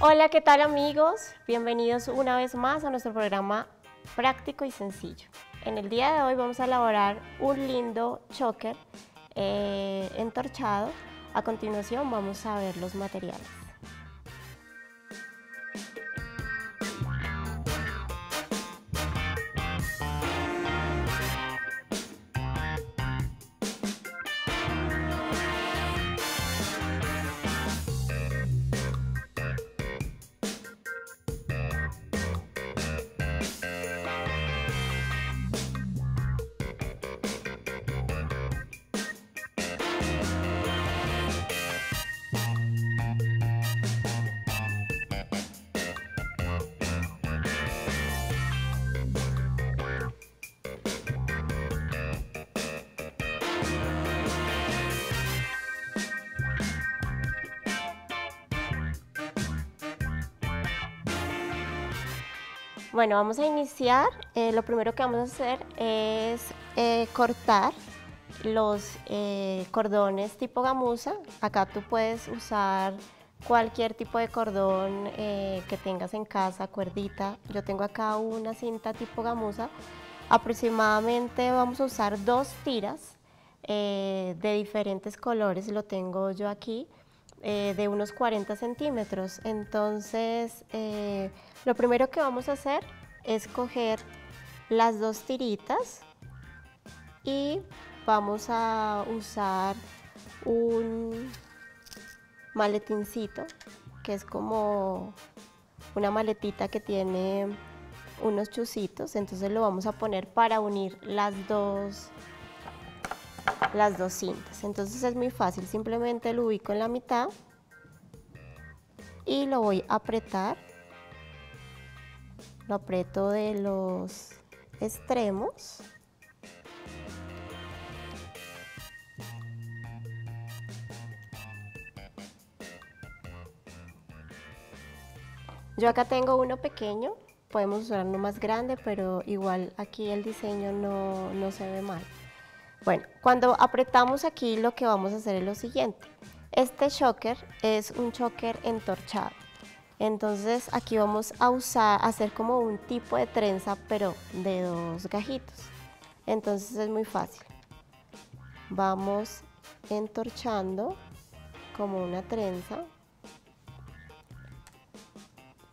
Hola, ¿qué tal amigos? Bienvenidos una vez más a nuestro programa práctico y sencillo. En el día de hoy vamos a elaborar un lindo choker eh, entorchado. A continuación vamos a ver los materiales. Bueno, vamos a iniciar. Eh, lo primero que vamos a hacer es eh, cortar los eh, cordones tipo gamuza. Acá tú puedes usar cualquier tipo de cordón que tengas en casa, cuerdita. Yo tengo acá una cinta tipo gamuza. Aproximadamente vamos a usar dos tiras de diferentes colores. Lo tengo yo aquí. De unos 40 centímetros. Entonces, lo primero que vamos a hacer es coger las dos tiritas y vamos a usar un maletincito que es como una maletita que tiene unos chusitos, entonces lo vamos a poner para unir las dos las dos cintas. Entonces es muy fácil, simplemente lo ubico en la mitad y lo voy a apretar lo aprieto de los extremos. Yo acá tengo uno pequeño, podemos usar uno más grande, pero igual aquí el diseño no, no se ve mal. Bueno, cuando apretamos aquí lo que vamos a hacer es lo siguiente. Este choker es un choker entorchado. Entonces aquí vamos a usar, hacer como un tipo de trenza, pero de dos gajitos. Entonces es muy fácil. Vamos entorchando como una trenza.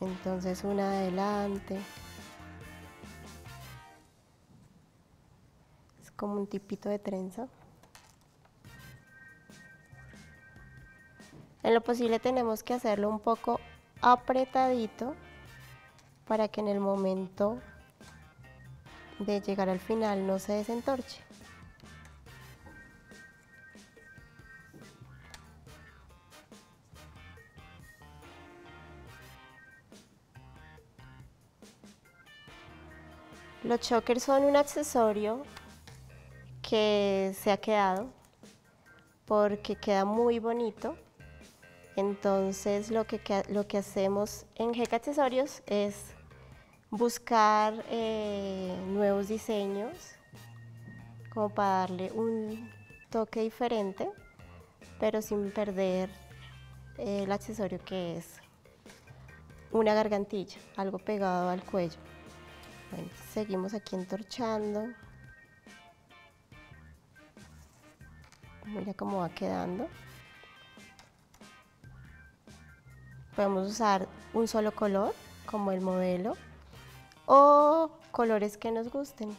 Entonces una adelante. Como un tipito de trenza. En lo posible tenemos que hacerlo un poco apretadito para que en el momento de llegar al final no se desentorche. Los chokers son un accesorio que se ha quedado porque queda muy bonito entonces lo que, lo que hacemos en GEC Accesorios es buscar eh, nuevos diseños como para darle un toque diferente, pero sin perder eh, el accesorio que es una gargantilla, algo pegado al cuello. seguimos aquí entorchando. Mira cómo va quedando. Podemos usar un solo color, como el modelo, o colores que nos gusten.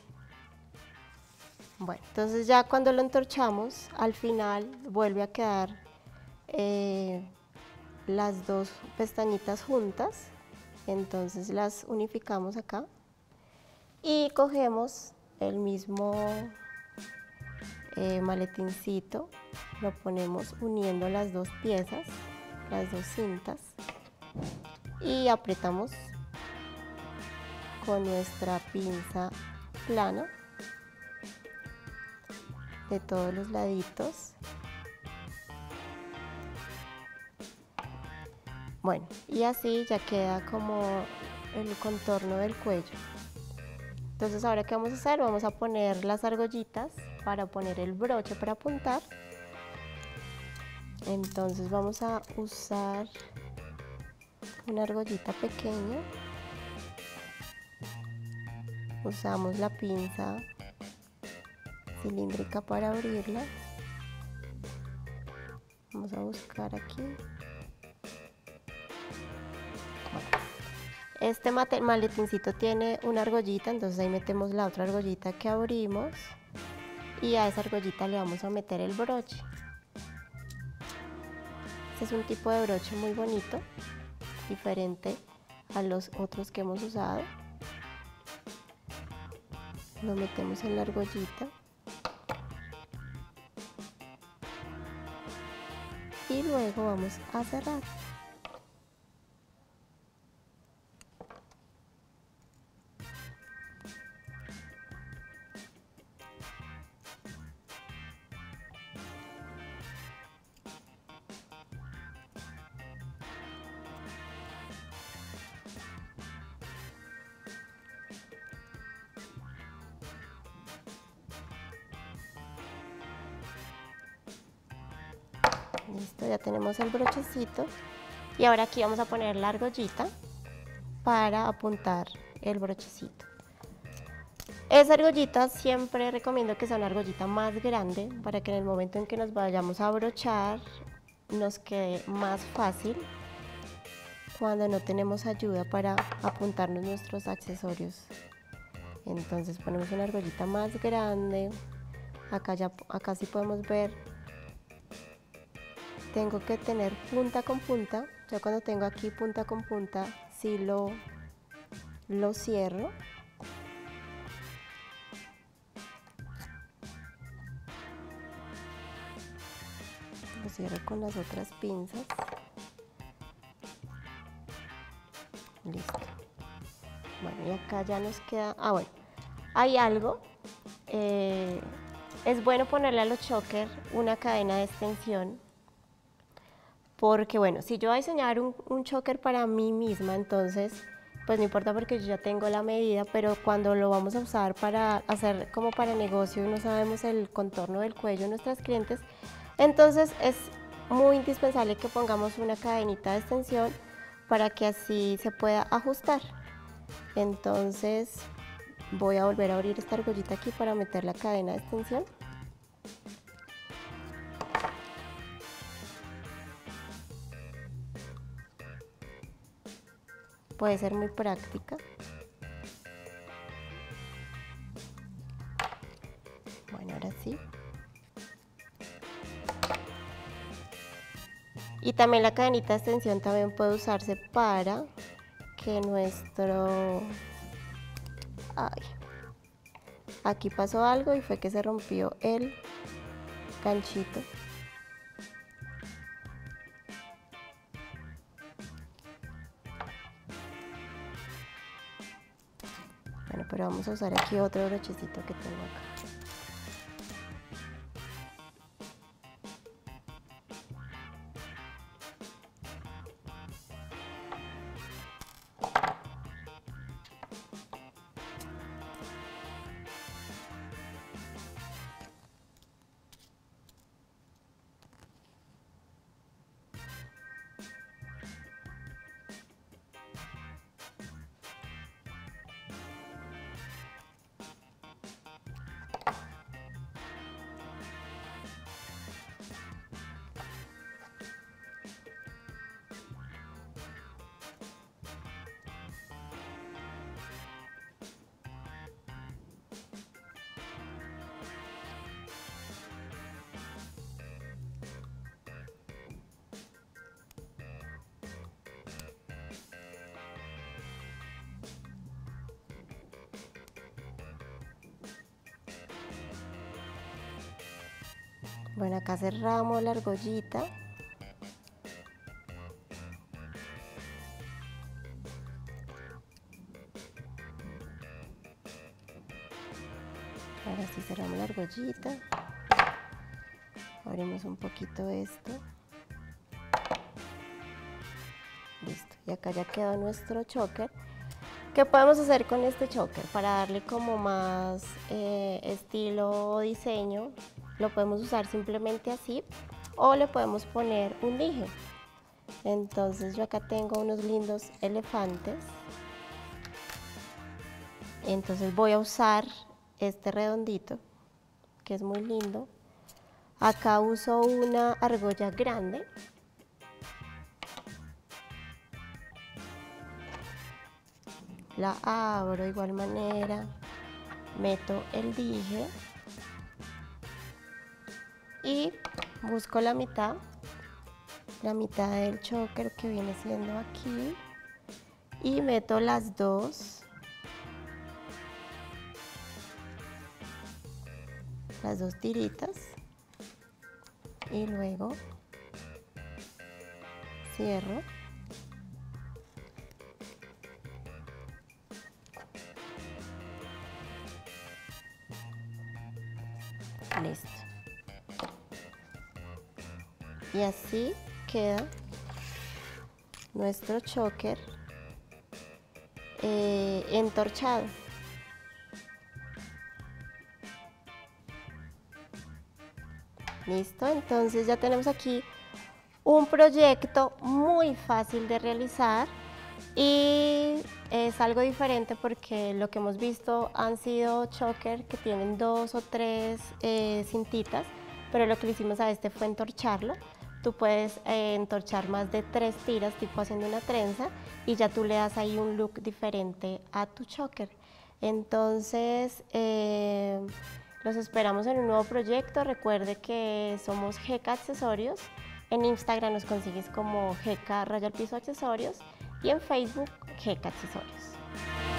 Bueno, entonces ya cuando lo entorchamos, al final vuelve a quedar eh, las dos pestañitas juntas. Entonces las unificamos acá y cogemos el mismo eh, maletincito, lo ponemos uniendo las dos piezas las dos cintas y apretamos con nuestra pinza plana de todos los laditos. Bueno, y así ya queda como el contorno del cuello. Entonces ahora qué vamos a hacer, vamos a poner las argollitas para poner el broche para apuntar entonces vamos a usar una argollita pequeña. Usamos la pinza cilíndrica para abrirla. Vamos a buscar aquí. Este maletincito tiene una argollita, entonces ahí metemos la otra argollita que abrimos y a esa argollita le vamos a meter el broche. Este es un tipo de broche muy bonito, diferente a los otros que hemos usado. Lo metemos en la argollita. Y luego vamos a cerrar. Listo, ya tenemos el brochecito. Y ahora aquí vamos a poner la argollita para apuntar el brochecito. Esa argollita siempre recomiendo que sea una argollita más grande para que en el momento en que nos vayamos a brochar nos quede más fácil cuando no tenemos ayuda para apuntarnos nuestros accesorios. Entonces ponemos una argollita más grande. Acá, ya, acá sí podemos ver tengo que tener punta con punta. Ya cuando tengo aquí punta con punta, si lo, lo cierro. Lo cierro con las otras pinzas. Listo. Bueno, y acá ya nos queda... Ah, bueno. Hay algo. Eh, es bueno ponerle a los chokers una cadena de extensión porque bueno, si yo voy a diseñar un, choker para mí misma, entonces pues no importa porque yo ya tengo la medida, pero cuando lo vamos a usar para hacer como para negocio y no sabemos el contorno del cuello de nuestras clientes, entonces es muy indispensable que pongamos una cadenita de extensión para que así se pueda ajustar. Entonces voy a volver a abrir esta argollita aquí para meter la cadena de extensión. Puede ser muy práctica. Bueno, ahora sí. Y también la cadenita de extensión también puede usarse para que nuestro... Ay. Aquí pasó algo y fue que se rompió el ganchito. Vamos a usar aquí otro brochecito que tengo acá. Bueno, acá cerramos la argollita. Ahora sí cerramos la argollita. Abrimos un poquito esto. Listo. Y acá ya quedó nuestro choker. ¿Qué podemos hacer con este choker? Para darle como más eh, estilo o diseño, lo podemos usar simplemente así o le podemos poner un dije. Entonces yo acá tengo unos lindos elefantes. Entonces voy a usar este redondito, que es muy lindo. Acá uso una argolla grande. La abro de igual manera, meto el dije y busco la mitad, la mitad del choker que viene siendo aquí y meto las dos. Las dos tiritas y luego cierro y así queda nuestro choker eh, entorchado Listo, entonces ya tenemos aquí un proyecto muy fácil de realizar y es algo diferente porque lo que hemos visto han sido choker que tienen dos o tres eh, cintitas, pero lo que le hicimos a este fue entorcharlo. Tú puedes eh, entorchar más de tres tiras, tipo haciendo una trenza, y ya tú le das ahí un look diferente a tu choker. Entonces, eh, los esperamos en un nuevo proyecto. Recuerde que somos GK Accesorios. En Instagram nos consigues como GK Raya Piso Accesorios y en Facebook GK Accesorios.